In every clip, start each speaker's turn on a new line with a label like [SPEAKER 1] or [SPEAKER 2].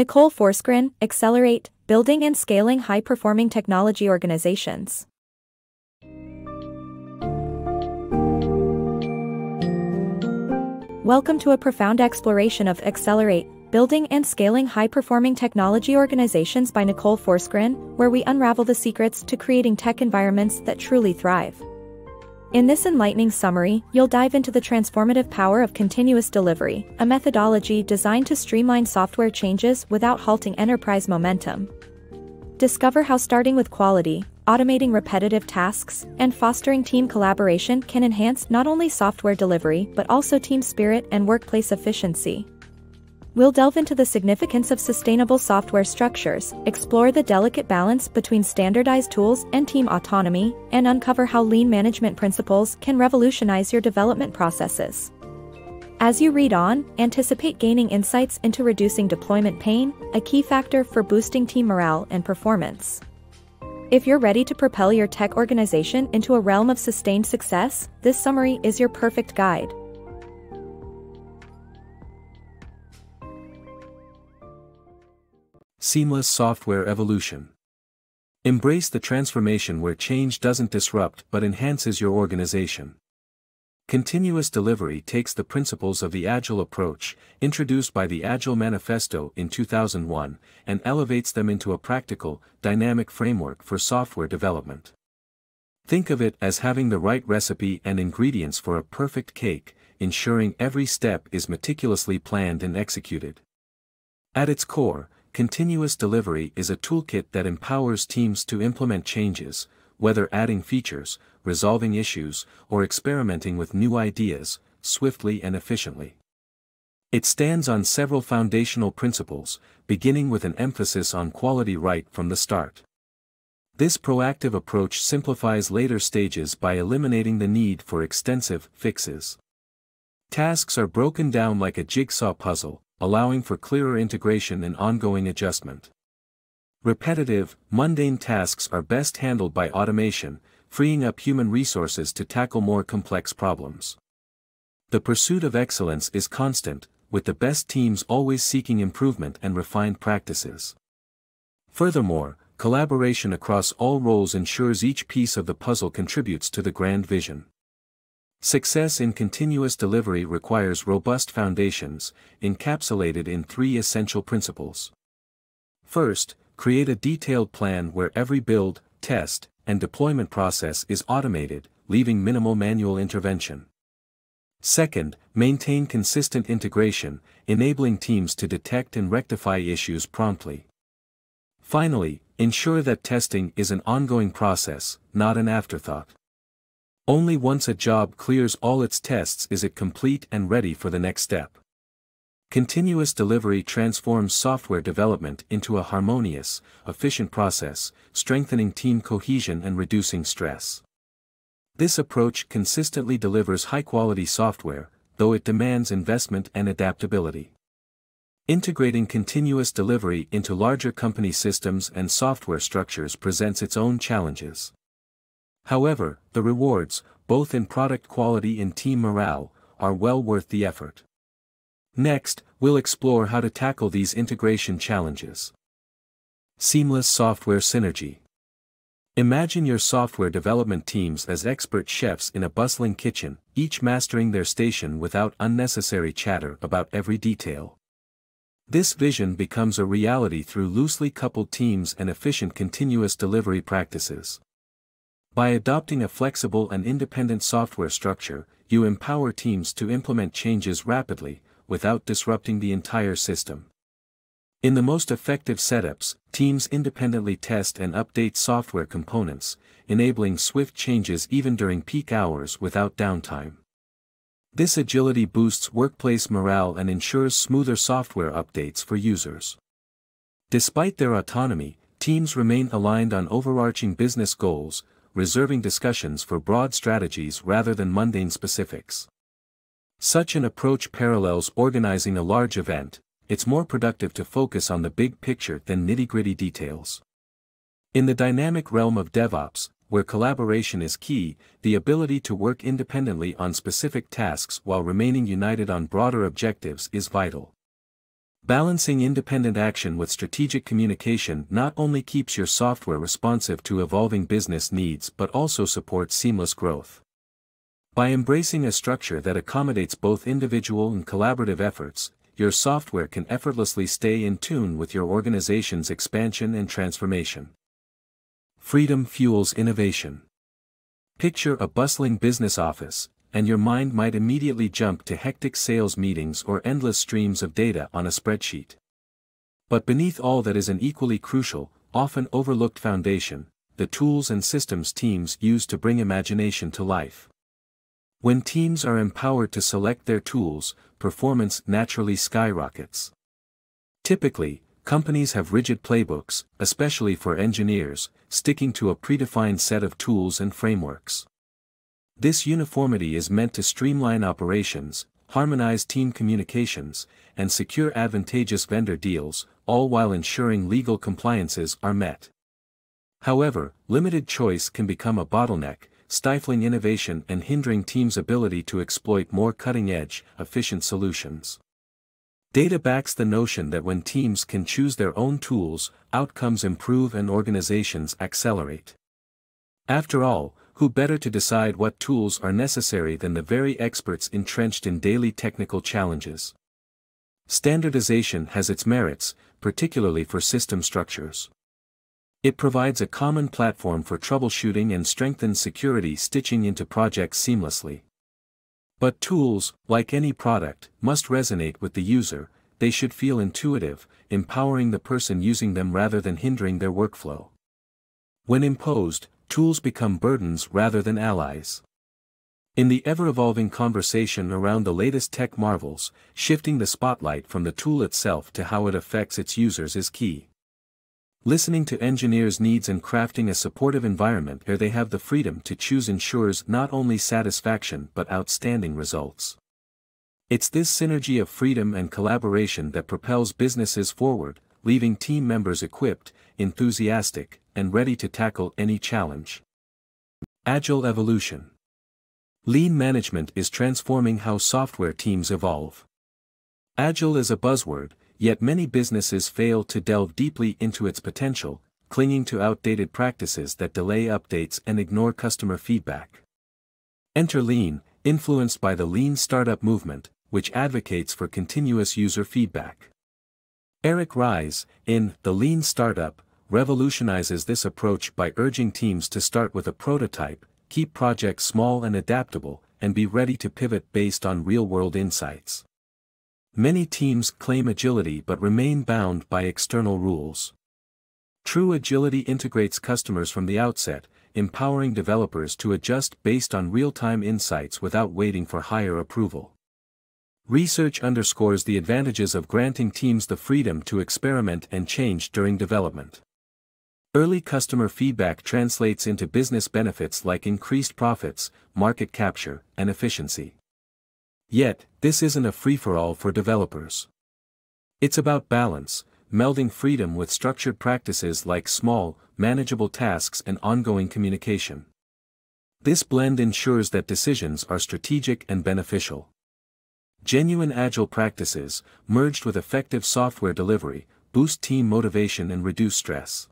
[SPEAKER 1] Nicole Forsgren, Accelerate, Building and Scaling High Performing Technology Organizations. Welcome to a profound exploration of Accelerate, Building and Scaling High Performing Technology Organizations by Nicole Forsgren, where we unravel the secrets to creating tech environments that truly thrive. In this enlightening summary, you'll dive into the transformative power of continuous delivery, a methodology designed to streamline software changes without halting enterprise momentum. Discover how starting with quality, automating repetitive tasks, and fostering team collaboration can enhance not only software delivery but also team spirit and workplace efficiency. We'll delve into the significance of sustainable software structures, explore the delicate balance between standardized tools and team autonomy, and uncover how lean management principles can revolutionize your development processes. As you read on, anticipate gaining insights into reducing deployment pain, a key factor for boosting team morale and performance. If you're ready to propel your tech organization into a realm of sustained success, this summary is your perfect guide.
[SPEAKER 2] Seamless software evolution. Embrace the transformation where change doesn't disrupt but enhances your organization. Continuous delivery takes the principles of the Agile approach, introduced by the Agile Manifesto in 2001, and elevates them into a practical, dynamic framework for software development. Think of it as having the right recipe and ingredients for a perfect cake, ensuring every step is meticulously planned and executed. At its core, Continuous delivery is a toolkit that empowers teams to implement changes, whether adding features, resolving issues, or experimenting with new ideas, swiftly and efficiently. It stands on several foundational principles, beginning with an emphasis on quality right from the start. This proactive approach simplifies later stages by eliminating the need for extensive fixes. Tasks are broken down like a jigsaw puzzle, allowing for clearer integration and ongoing adjustment. Repetitive, mundane tasks are best handled by automation, freeing up human resources to tackle more complex problems. The pursuit of excellence is constant, with the best teams always seeking improvement and refined practices. Furthermore, collaboration across all roles ensures each piece of the puzzle contributes to the grand vision. Success in continuous delivery requires robust foundations, encapsulated in three essential principles. First, create a detailed plan where every build, test, and deployment process is automated, leaving minimal manual intervention. Second, maintain consistent integration, enabling teams to detect and rectify issues promptly. Finally, ensure that testing is an ongoing process, not an afterthought. Only once a job clears all its tests is it complete and ready for the next step. Continuous delivery transforms software development into a harmonious, efficient process, strengthening team cohesion and reducing stress. This approach consistently delivers high-quality software, though it demands investment and adaptability. Integrating continuous delivery into larger company systems and software structures presents its own challenges. However, the rewards, both in product quality and team morale, are well worth the effort. Next, we'll explore how to tackle these integration challenges. Seamless Software Synergy Imagine your software development teams as expert chefs in a bustling kitchen, each mastering their station without unnecessary chatter about every detail. This vision becomes a reality through loosely coupled teams and efficient continuous delivery practices. By adopting a flexible and independent software structure, you empower teams to implement changes rapidly, without disrupting the entire system. In the most effective setups, teams independently test and update software components, enabling swift changes even during peak hours without downtime. This agility boosts workplace morale and ensures smoother software updates for users. Despite their autonomy, teams remain aligned on overarching business goals, reserving discussions for broad strategies rather than mundane specifics. Such an approach parallels organizing a large event, it's more productive to focus on the big picture than nitty-gritty details. In the dynamic realm of DevOps, where collaboration is key, the ability to work independently on specific tasks while remaining united on broader objectives is vital. Balancing independent action with strategic communication not only keeps your software responsive to evolving business needs but also supports seamless growth. By embracing a structure that accommodates both individual and collaborative efforts, your software can effortlessly stay in tune with your organization's expansion and transformation. Freedom fuels innovation. Picture a bustling business office, and your mind might immediately jump to hectic sales meetings or endless streams of data on a spreadsheet. But beneath all that is an equally crucial, often overlooked foundation, the tools and systems teams use to bring imagination to life. When teams are empowered to select their tools, performance naturally skyrockets. Typically, companies have rigid playbooks, especially for engineers, sticking to a predefined set of tools and frameworks. This uniformity is meant to streamline operations, harmonize team communications, and secure advantageous vendor deals, all while ensuring legal compliances are met. However, limited choice can become a bottleneck, stifling innovation and hindering teams' ability to exploit more cutting-edge, efficient solutions. Data backs the notion that when teams can choose their own tools, outcomes improve and organizations accelerate. After all, who better to decide what tools are necessary than the very experts entrenched in daily technical challenges? Standardization has its merits, particularly for system structures. It provides a common platform for troubleshooting and strengthens security stitching into projects seamlessly. But tools, like any product, must resonate with the user, they should feel intuitive, empowering the person using them rather than hindering their workflow. When imposed, tools become burdens rather than allies. In the ever-evolving conversation around the latest tech marvels, shifting the spotlight from the tool itself to how it affects its users is key. Listening to engineers' needs and crafting a supportive environment where they have the freedom to choose ensures not only satisfaction but outstanding results. It's this synergy of freedom and collaboration that propels businesses forward, leaving team members equipped, enthusiastic, and ready to tackle any challenge. Agile Evolution Lean management is transforming how software teams evolve. Agile is a buzzword, Yet many businesses fail to delve deeply into its potential, clinging to outdated practices that delay updates and ignore customer feedback. Enter Lean, influenced by the Lean Startup movement, which advocates for continuous user feedback. Eric Ries, in The Lean Startup, revolutionizes this approach by urging teams to start with a prototype, keep projects small and adaptable, and be ready to pivot based on real-world insights. Many teams claim agility but remain bound by external rules. True agility integrates customers from the outset, empowering developers to adjust based on real-time insights without waiting for higher approval. Research underscores the advantages of granting teams the freedom to experiment and change during development. Early customer feedback translates into business benefits like increased profits, market capture, and efficiency. Yet, this isn't a free-for-all for developers. It's about balance, melding freedom with structured practices like small, manageable tasks and ongoing communication. This blend ensures that decisions are strategic and beneficial. Genuine agile practices, merged with effective software delivery, boost team motivation and reduce stress.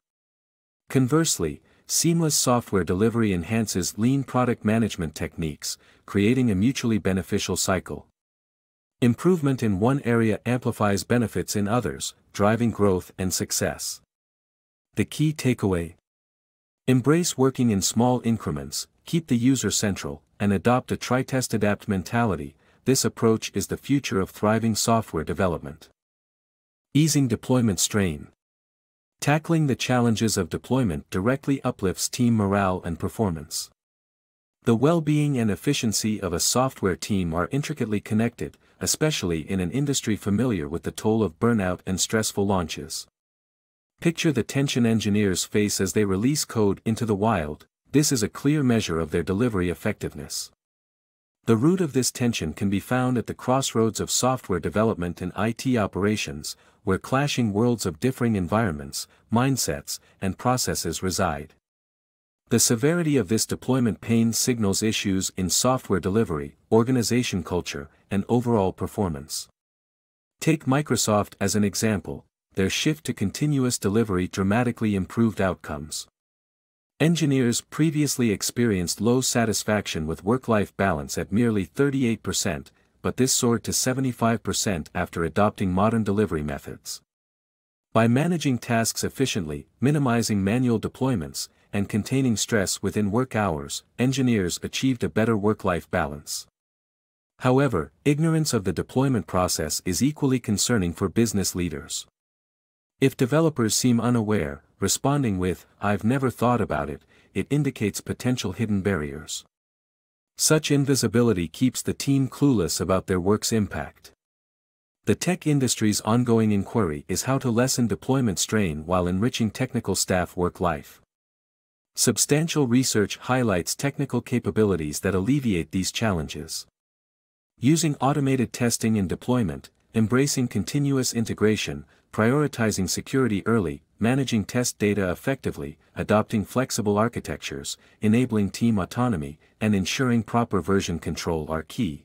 [SPEAKER 2] Conversely, seamless software delivery enhances lean product management techniques, creating a mutually beneficial cycle. Improvement in one area amplifies benefits in others, driving growth and success. The key takeaway Embrace working in small increments, keep the user central, and adopt a try-test adapt mentality. This approach is the future of thriving software development. Easing deployment strain. Tackling the challenges of deployment directly uplifts team morale and performance. The well-being and efficiency of a software team are intricately connected, especially in an industry familiar with the toll of burnout and stressful launches. Picture the tension engineers face as they release code into the wild, this is a clear measure of their delivery effectiveness. The root of this tension can be found at the crossroads of software development and IT operations, where clashing worlds of differing environments, mindsets, and processes reside. The severity of this deployment pain signals issues in software delivery, organization culture, and overall performance. Take Microsoft as an example, their shift to continuous delivery dramatically improved outcomes. Engineers previously experienced low satisfaction with work-life balance at merely 38%, but this soared to 75% after adopting modern delivery methods. By managing tasks efficiently, minimizing manual deployments, and containing stress within work hours, engineers achieved a better work-life balance. However, ignorance of the deployment process is equally concerning for business leaders. If developers seem unaware, responding with, I've never thought about it, it indicates potential hidden barriers. Such invisibility keeps the team clueless about their work's impact. The tech industry's ongoing inquiry is how to lessen deployment strain while enriching technical staff work life. Substantial research highlights technical capabilities that alleviate these challenges. Using automated testing and deployment, embracing continuous integration, prioritizing security early, managing test data effectively, adopting flexible architectures, enabling team autonomy, and ensuring proper version control are key.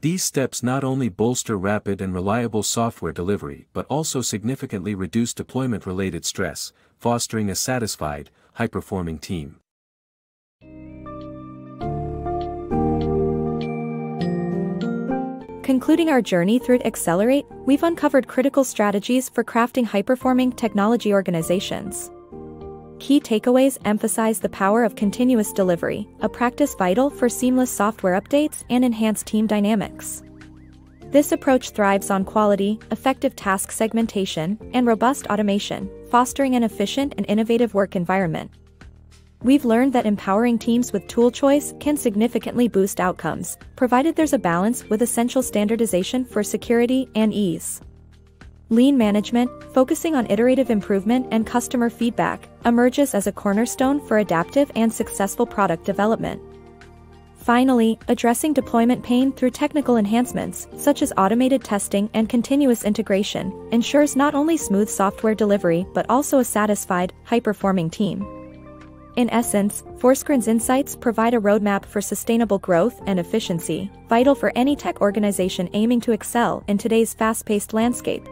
[SPEAKER 2] These steps not only bolster rapid and reliable software delivery but also significantly reduce deployment-related stress, fostering a satisfied, high-performing team.
[SPEAKER 1] Concluding our journey through Accelerate, we've uncovered critical strategies for crafting high-performing technology organizations. Key takeaways emphasize the power of continuous delivery, a practice vital for seamless software updates and enhanced team dynamics. This approach thrives on quality, effective task segmentation, and robust automation, fostering an efficient and innovative work environment. We've learned that empowering teams with tool choice can significantly boost outcomes, provided there's a balance with essential standardization for security and ease. Lean management, focusing on iterative improvement and customer feedback, emerges as a cornerstone for adaptive and successful product development. Finally, addressing deployment pain through technical enhancements, such as automated testing and continuous integration, ensures not only smooth software delivery but also a satisfied, high-performing team. In essence, Forsgren's insights provide a roadmap for sustainable growth and efficiency, vital for any tech organization aiming to excel in today's fast-paced landscape.